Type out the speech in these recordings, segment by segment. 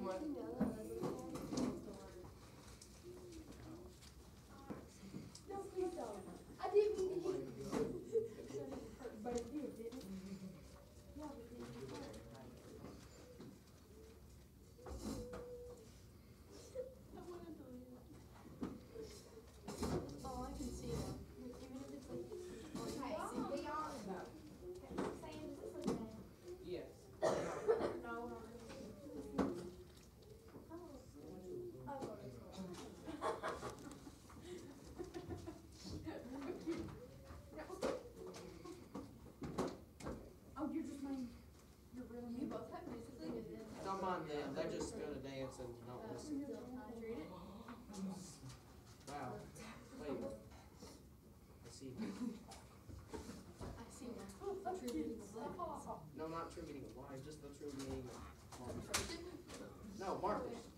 我 I'm. They're just going to dance and not um, listen. Wow. Wait. I see. I see now. True meaning. No, not true meaning of life. Just the true meaning of Marcus. No, Marcus.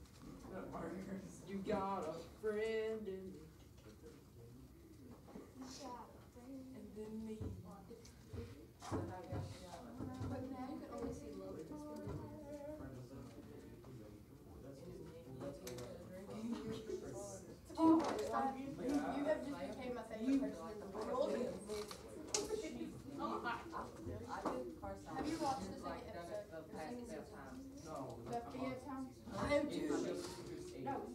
you, have just became my favorite person in the world. Have you watched the second episode? No. The video times? I do. No.